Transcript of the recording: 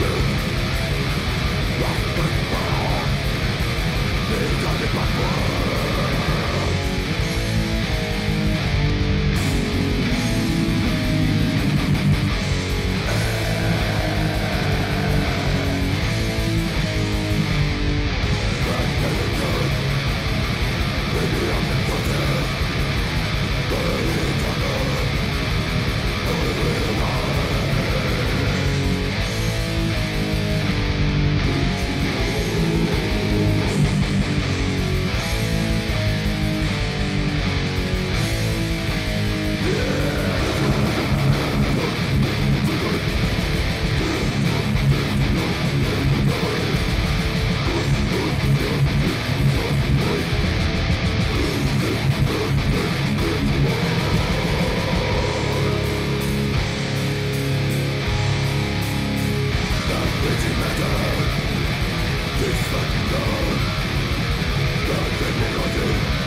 they got the platform This fucking love God, let me love you